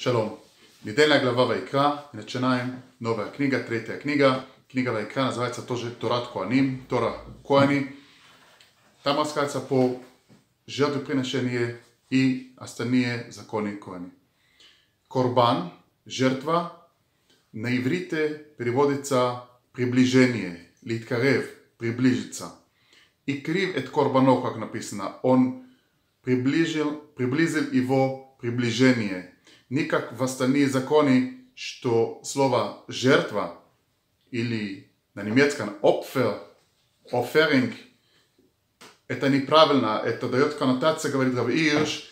Шалом. Недельная глава Вайкра. Начинаем новая книга, третья книга. Книга Вайкра называется тоже Торат Куаним, Тора Куани. Там рассказывается по жертвоприношению и остальные законы Куани. Корбан, жертва, на иврите переводится приближение, литкарев, приближиться. И крив это корбано, как написано, он приблизил, приблизил его приближение – не как в остальные законы, что слово жертва или на немецком опфер, offering, это неправильно, это дает коннотация, говорит Рав Ирш,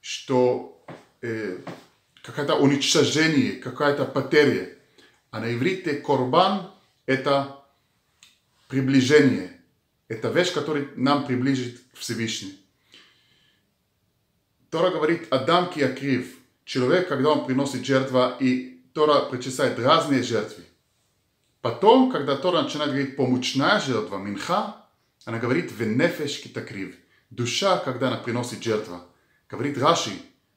что э, какое-то уничтожение, какая-то потеря. А на иврите корбан это приближение. Это вещь, которая нам приближит к Всевышнему. Тора говорит, Адам киакрив, человек, когда он приносит жертва, и Тора причисляет разные жертвы. Потом, когда Тора начинает говорить помучная жертва, минха, она говорит венефеш китакрив. Душа, когда она приносит жертва. Говорит Раши,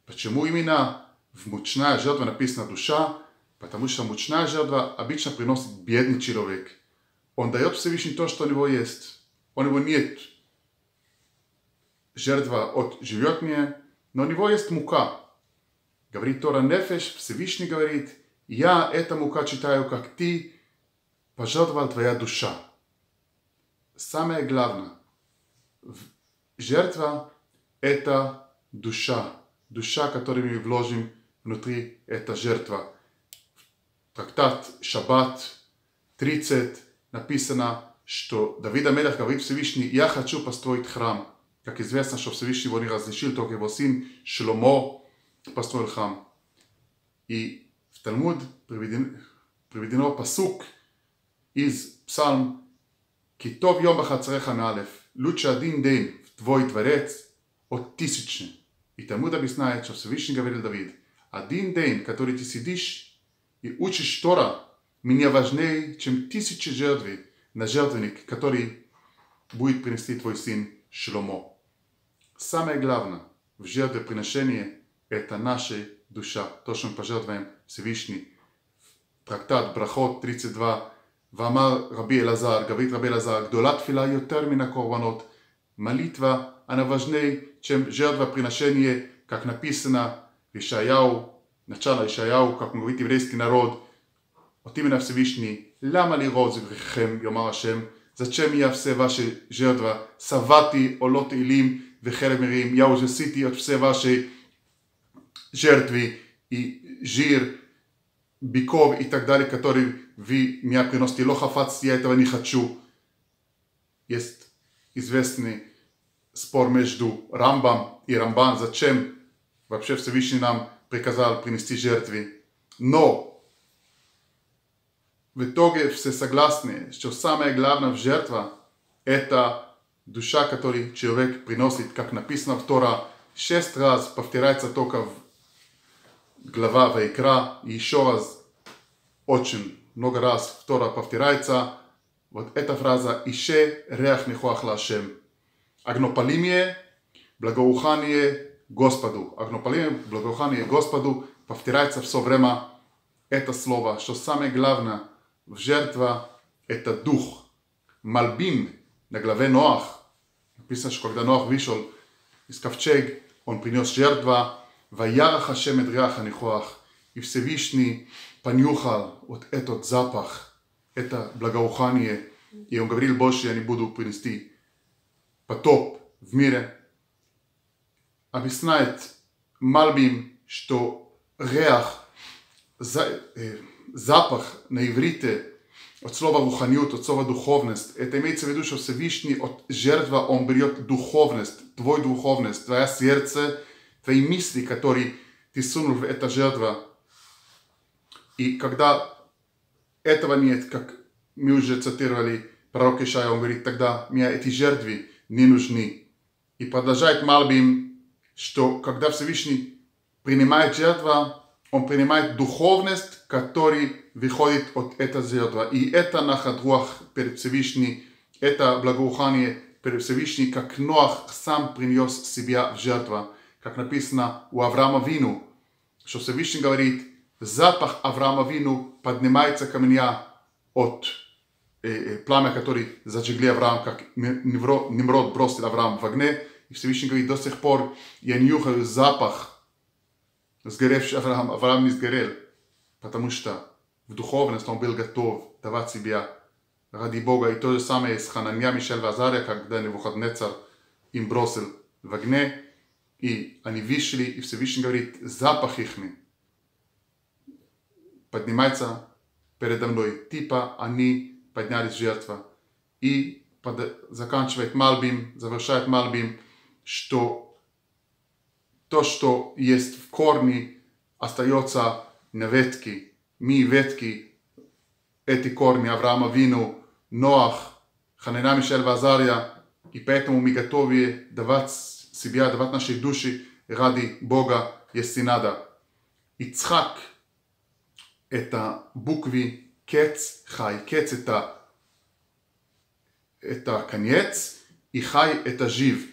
почему именно в мучная жертва написана душа? Потому что мучная жертва обычно приносит бедный человек. Он дает Всевышний то, что у него есть. У него нет жертва от животного, но у него есть мука. Говорит Тора Нефеш, Всевышний говорит, я эта мука читаю, как ты пожертвовал твоя душа. Самое главное, жертва – это душа. Душа, которую мы вложим внутри, это жертва. Трактат Шаббат 30 написано, что Давид Амелех говорит Всевышний, я хочу построить храм. Как известно, что Всевышний его не разрешил, только его сын Шломо построил храм. И в Талмуд приведен, приведено посук из псалм «Китов йом бахацреха меалев, лучше один день в твой дворец от тысячи». И Талмуд объясняет, что Всевышний говорил Давид, один день, который ты сидишь и учишь Тора, мне важнее, чем тысячи жертвы на жертвенник, который будет принести твой сын Шломо. Самое главное в жертвоприношении это наша душа, то, что мы пожертвуем Всевышний. Трактат Брахот 32, ואמר רבי אלעזר, גברית רבי אלעזר, גדולה תפילה יותר מן הקורבנות. Молитва, она важнее, чем жертва приношения, как написано в Ишаяу, начало Ишаяу, как говорит еврейский народ, от именно Всевышний, למה לראות זבחיכם, יאמר השם, зачем я все ваши жертва, савати олот илим וחלק מרים, я уже сыти от все ваши жертвы и жир, биков и так далее, которые вы меня приносите. Лохафац, я этого не хочу. Есть известный спор между Рамбам и Рамбан, зачем вообще Всевышний нам приказал принести жертвы. Но в итоге все согласны, что самое главное в жертва это душа, которую человек приносит, как написано в Тора, шесть раз повторяется только в глава Вайкра, и еще раз, очень много раз в Тора повторяется, вот эта фраза «Ише реах нихуах лашем». Агнопалимие, благоухание Господу. Агнопалимие, благоухание Господу повторяется все время это слово, что самое главное в жертва это дух. Мальбим на главе Ноах. Написано, что когда Ноах вышел из ковчег, он принес жертва, Ваярах Хашем Эдриах Анихуах, и Всевышний понюхал вот этот запах, это благоухание, и он говорил, больше я не буду принести потоп в мире. Объясняет Мальбим, что реах, запах на иврите, от слова руханиют, от слова духовность. Это имеется в виду, что Всевышний от жертва он берет духовность, твой духовность, твое сердце, твои мысли, которые ты сунул в это жертва. И когда этого нет, как мы уже цитировали, пророк Ишая, он говорит, тогда мне эти жертвы не нужны. И продолжает Малбим, что когда Всевышний принимает жертву, он принимает духовность, которая выходит от этой жертвы. И это нахадруах перед Всевышним, это благоухание перед Всевышним, как Ноах сам принес себя в жертву как написано у Авраама Вину, что Всевышний говорит, запах Авраама Вину поднимается ко мне от э, э, пламя, который зажигли Авраам, как Немрод бросил Авраам в огне. И Всевышний говорит, до сих пор я нюхаю запах сгоревший Авраам. Авраам не сгорел, потому что в духовность он был готов давать себя ради Бога. И то же самое с Хананья, Мишель Вазария, когда Невуходнецар им бросил в огне. И они вышли, и Всевышний говорит, запах их поднимается передо мной. Типа они поднялись жертва. И под, заканчивает Малбим, завершает Малбим, что то, что есть в корне, остается на ветке. Мы ветки, эти корни Авраама Вину, Ноах, Ханина Мишель Вазария, и поэтому мы готовы давать себя, давать наши души ради Бога, если надо. Ицхак – это буквы кец, хай. Кец – это, это конец, и хай – это жив.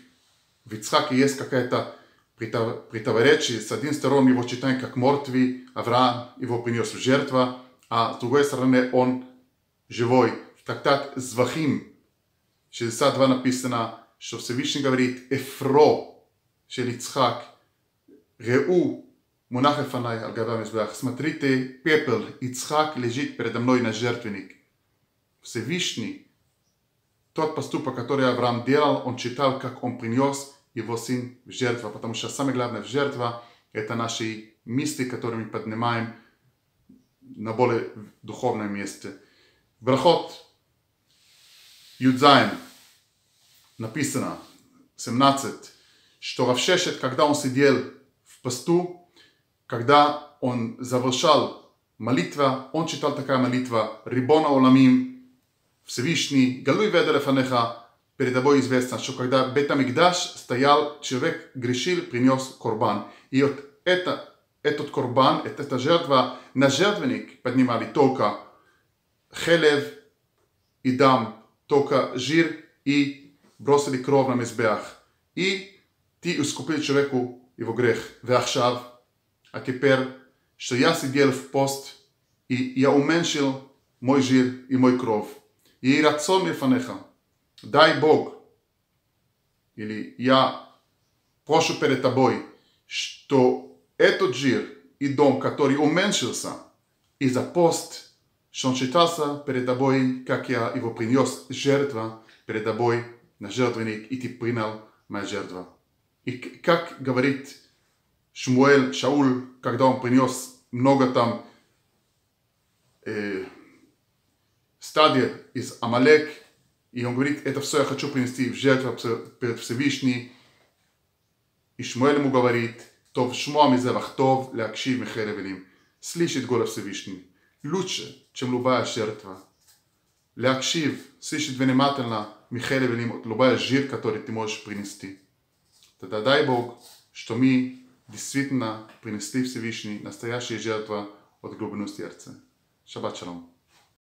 В Ицхаке есть какая-то противоречие. С одной стороны его читаем как мертвый, Авраам его принес в жертву, а с другой стороны он живой. В трактат Звахим 62 написано, что Всевышний говорит Эфро של יצחק, ראו מונח לפניי על גבי המזבח, смотрите, пепел, Ицхак лежит передо мной на жертвенник. Всевышний, тот поступок, который Авраам делал, он читал, как он принес его сын в жертву, потому что самое главное в жертва – это наши мысли, которые мы поднимаем на более духовном месте. Брахот Юдзайн написано 17, что Равшешет, когда он сидел в посту, когда он завершал молитва, он читал такая молитва «Рибона Оламим, Всевышний, Галуй Веда Лефанеха, перед тобой известно, что когда Бетамикдаш стоял, человек грешил, принес корбан. И вот это, этот корбан, эта жертва, на жертвенник поднимали только хелев и дам, только жир и бросили кровь на мизбех. И ты искупил человеку его грех. ועכשיו, а теперь, что я сидел в пост, и я уменьшил мой жир и мой кровь. И рацион לפניך дай Бог, или я прошу перед тобой, что этот жир и дом, который уменьшился из-за пост, что он считался перед тобой, как я его принес жертва перед тобой на жертвенник, и ты принял моя жертва. И как говорит Шмуэль, Шауль, когда он принес много там э, стадий из Амалек, и он говорит, это все я хочу принести в жертву перед Всевышней. И Шмуэль ему говорит, טוב שמוע מזבח טוב, להקשיב מחרב אלים. слышит голос Всевышний. Лучше, чем любая жертва. Лякшив, слышать внимательно Михаила Велим, любая жир, который ты можешь принести. Тогда дай Бог, что мы действительно принесли Всевышний настоящие жертвы от глубины сердца. Шаббат шалом.